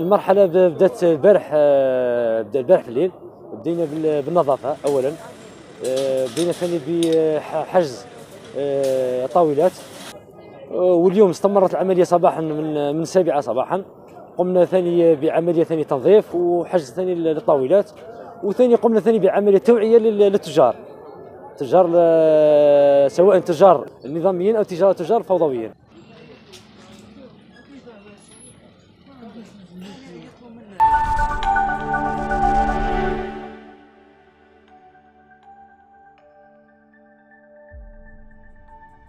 المرحلة بدأت البارح آه، بدأ البارح في الليل. بدينا بالنظافة اولا. آه، بدينا ثاني بحجز آه، طاولات. واليوم استمرت العملية صباحا من من صباحا. قمنا ثاني بعملية ثاني تنظيف وحجز ثاني للطاولات وثاني قمنا ثاني بعملية توعية للتجار. تجار سواء تجار نظاميين أو تجار تجار فوضويين.